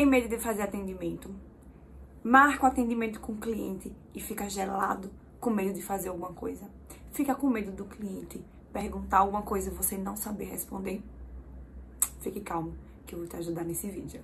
tem medo de fazer atendimento? Marca o atendimento com o cliente e fica gelado, com medo de fazer alguma coisa. Fica com medo do cliente perguntar alguma coisa e você não saber responder. Fique calmo, que eu vou te ajudar nesse vídeo.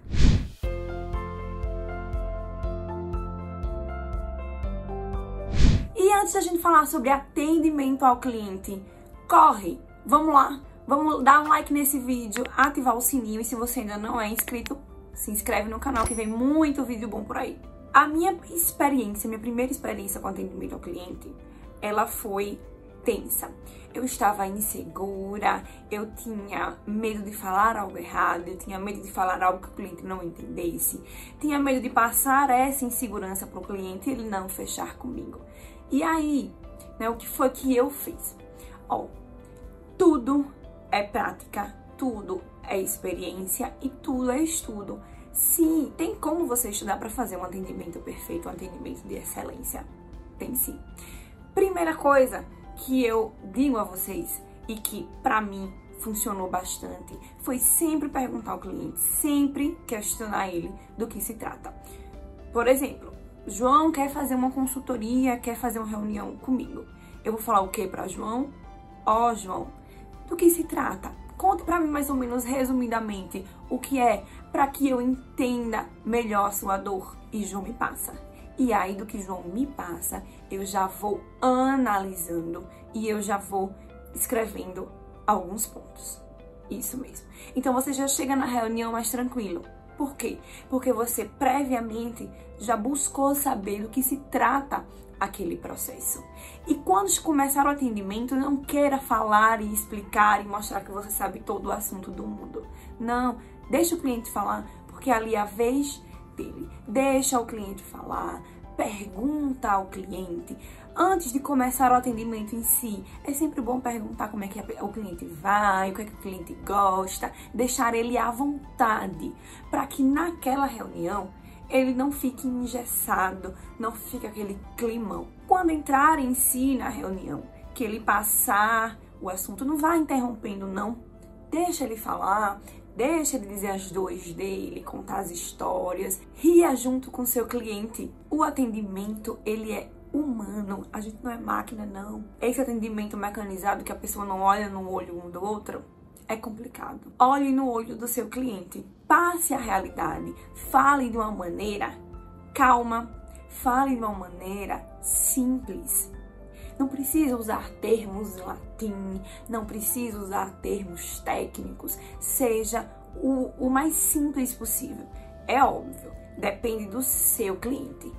E antes da gente falar sobre atendimento ao cliente, corre, vamos lá, vamos dar um like nesse vídeo, ativar o sininho e se você ainda não é inscrito, se inscreve no canal que vem muito vídeo bom por aí. A minha experiência, minha primeira experiência com atendimento ao cliente, ela foi tensa. Eu estava insegura, eu tinha medo de falar algo errado, eu tinha medo de falar algo que o cliente não entendesse, tinha medo de passar essa insegurança para o cliente e ele não fechar comigo. E aí, né, o que foi que eu fiz? Ó, tudo é prática, tudo é experiência e tudo é estudo. Sim, tem como você estudar para fazer um atendimento perfeito, um atendimento de excelência. Tem sim. Primeira coisa que eu digo a vocês e que para mim funcionou bastante foi sempre perguntar ao cliente, sempre questionar ele do que se trata. Por exemplo, João quer fazer uma consultoria, quer fazer uma reunião comigo. Eu vou falar o que para João? Ó, oh, João, do que se trata? Conte para mim mais ou menos resumidamente o que é para que eu entenda melhor a sua dor e João me passa. E aí do que João me passa, eu já vou analisando e eu já vou escrevendo alguns pontos. Isso mesmo. Então você já chega na reunião mais tranquilo. Por quê? Porque você previamente já buscou saber do que se trata aquele processo. E quando começar o atendimento, não queira falar e explicar e mostrar que você sabe todo o assunto do mundo. Não, deixa o cliente falar, porque ali é a vez dele. Deixa o cliente falar, pergunta ao cliente. Antes de começar o atendimento em si, é sempre bom perguntar como é que o cliente vai, o que, é que o cliente gosta, deixar ele à vontade, para que naquela reunião ele não fique engessado, não fique aquele climão. Quando entrar em si na reunião, que ele passar o assunto, não vá interrompendo, não. Deixa ele falar, deixa ele dizer as dores dele, contar as histórias, ria junto com seu cliente. O atendimento, ele é humano, a gente não é máquina, não. Esse atendimento mecanizado que a pessoa não olha no olho um do outro, é complicado. Olhe no olho do seu cliente, passe a realidade, fale de uma maneira calma, fale de uma maneira simples. Não precisa usar termos latim, não precisa usar termos técnicos, seja o, o mais simples possível. É óbvio, depende do seu cliente.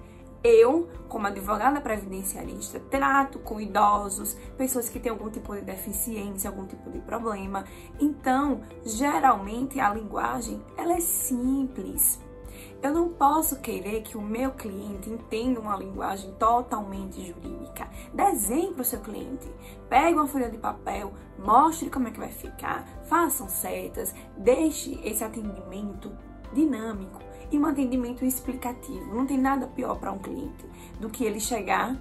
Eu, como advogada previdenciarista, trato com idosos, pessoas que têm algum tipo de deficiência, algum tipo de problema. Então, geralmente a linguagem ela é simples. Eu não posso querer que o meu cliente entenda uma linguagem totalmente jurídica. Desenhe para o seu cliente. Pegue uma folha de papel, mostre como é que vai ficar, façam setas, deixe esse atendimento dinâmico e um atendimento explicativo. Não tem nada pior para um cliente do que ele chegar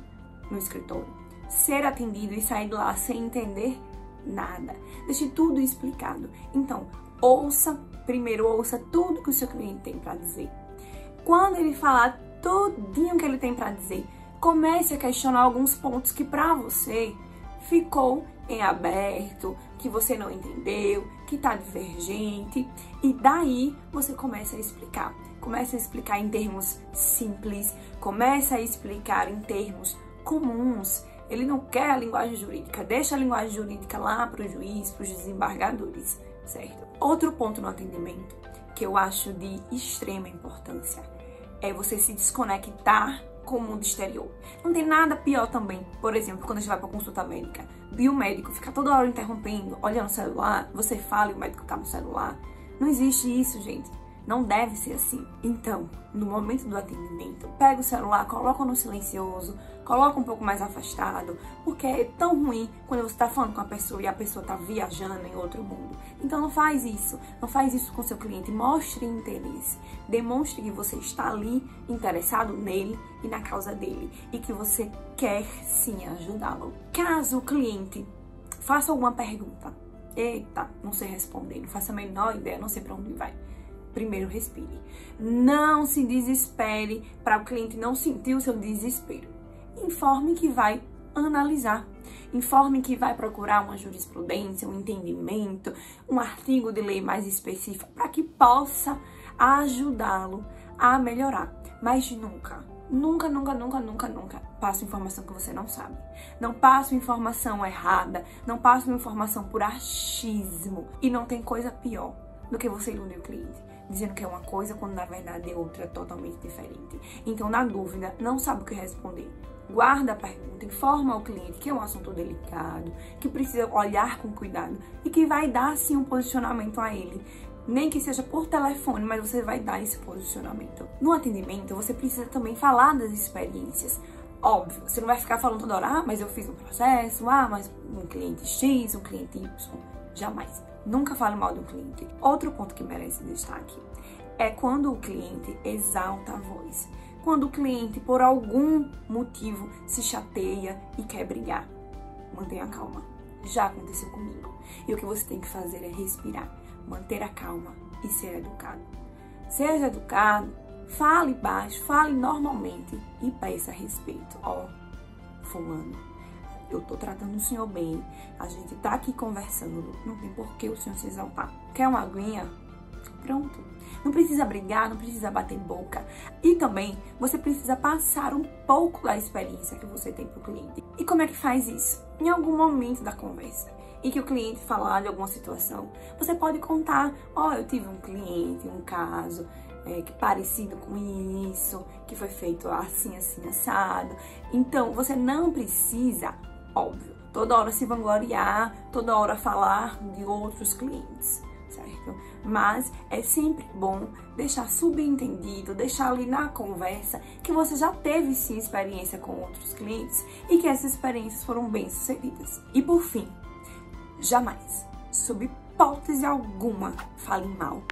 no escritório, ser atendido e sair de lá sem entender nada. Deixe tudo explicado. Então, ouça, primeiro ouça tudo que o seu cliente tem para dizer. Quando ele falar tudinho que ele tem para dizer, comece a questionar alguns pontos que para você ficou em aberto, que você não entendeu, que está divergente, e daí você começa a explicar começa a explicar em termos simples, começa a explicar em termos comuns. Ele não quer a linguagem jurídica, deixa a linguagem jurídica lá para o juiz, para os desembargadores, certo? Outro ponto no atendimento que eu acho de extrema importância é você se desconectar com o mundo exterior. Não tem nada pior também, por exemplo, quando a gente vai para consulta médica e o médico fica toda hora interrompendo, olhando o celular, você fala e o médico está no celular. Não existe isso, gente. Não deve ser assim. Então, no momento do atendimento, pega o celular, coloca no silencioso, coloca um pouco mais afastado, porque é tão ruim quando você está falando com a pessoa e a pessoa está viajando em outro mundo. Então não faz isso, não faz isso com seu cliente, mostre interesse, demonstre que você está ali interessado nele e na causa dele e que você quer sim ajudá-lo. Caso o cliente faça alguma pergunta, eita, não sei responder, não faço a menor ideia, não sei para onde vai primeiro respire. Não se desespere para o cliente não sentir o seu desespero. Informe que vai analisar. Informe que vai procurar uma jurisprudência, um entendimento, um artigo de lei mais específico para que possa ajudá-lo a melhorar. Mas nunca, nunca, nunca, nunca, nunca, nunca passe informação que você não sabe. Não passe informação errada, não passe informação por achismo. E não tem coisa pior do que você iludir o cliente, dizendo que é uma coisa quando na verdade é outra totalmente diferente. Então, na dúvida, não sabe o que responder. Guarda a pergunta, informa o cliente que é um assunto delicado, que precisa olhar com cuidado e que vai dar sim um posicionamento a ele. Nem que seja por telefone, mas você vai dar esse posicionamento. No atendimento, você precisa também falar das experiências. Óbvio, você não vai ficar falando toda hora, ah, mas eu fiz um processo, ah, mas um cliente X, um cliente Y. Jamais. Nunca fale mal do cliente. Outro ponto que merece destaque é quando o cliente exalta a voz. Quando o cliente, por algum motivo, se chateia e quer brigar. Mantenha calma. Já aconteceu comigo. E o que você tem que fazer é respirar, manter a calma e ser educado. Seja educado, fale baixo, fale normalmente e peça respeito. Ó, oh, fulano, eu tô tratando o senhor bem, a gente tá aqui conversando, não tem por que o senhor se exaltar. Quer uma aguinha? Pronto. Não precisa brigar, não precisa bater boca. E também você precisa passar um pouco da experiência que você tem pro cliente. E como é que faz isso? Em algum momento da conversa em que o cliente falar de alguma situação, você pode contar: ó, oh, eu tive um cliente, um caso, é, que parecido com isso, que foi feito assim, assim, assado. Então, você não precisa óbvio, toda hora se vangloriar, toda hora falar de outros clientes, certo? Mas é sempre bom deixar subentendido, deixar ali na conversa que você já teve sim experiência com outros clientes e que essas experiências foram bem sucedidas. E por fim, jamais, sob hipótese alguma, fale mal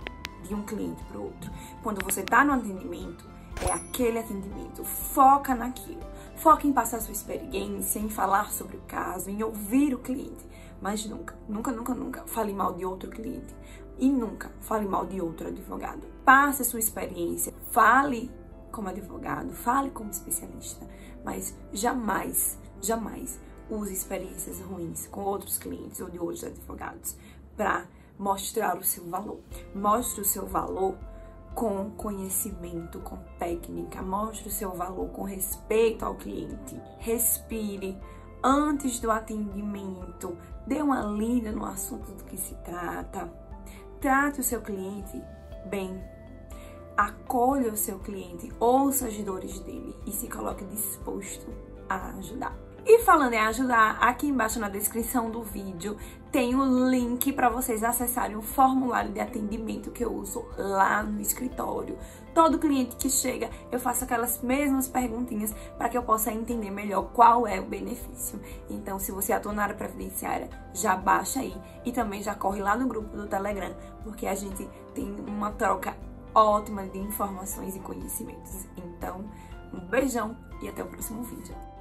de um cliente para o outro. Quando você está no atendimento, é aquele atendimento, foca naquilo. Foca em passar sua experiência, em falar sobre o caso, em ouvir o cliente. Mas nunca, nunca, nunca, nunca fale mal de outro cliente. E nunca fale mal de outro advogado. Passe sua experiência, fale como advogado, fale como especialista, mas jamais, jamais use experiências ruins com outros clientes ou de outros advogados para mostrar o seu valor. Mostre o seu valor com conhecimento, com técnica. Mostre o seu valor com respeito ao cliente. Respire antes do atendimento. Dê uma lida no assunto do que se trata. Trate o seu cliente bem. Acolha o seu cliente, ouça as dores dele e se coloque disposto a ajudar. E falando em ajudar, aqui embaixo na descrição do vídeo tem o link para vocês acessarem o formulário de atendimento que eu uso lá no escritório. Todo cliente que chega, eu faço aquelas mesmas perguntinhas para que eu possa entender melhor qual é o benefício. Então, se você atua na área previdenciária, já baixa aí e também já corre lá no grupo do Telegram, porque a gente tem uma troca ótima de informações e conhecimentos. Então, um beijão e até o próximo vídeo.